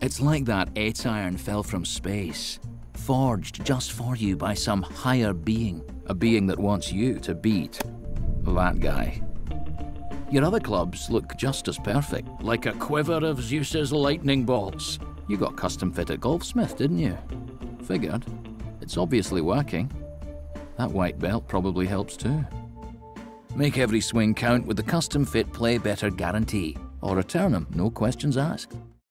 It's like that 8 iron fell from space, forged just for you by some higher being, a being that wants you to beat that guy. Your other clubs look just as perfect, like a quiver of Zeus's lightning bolts. You got custom fit at Golfsmith, didn't you? Figured. It's obviously working. That white belt probably helps too. Make every swing count with the custom fit play better guarantee, or return them, no questions asked.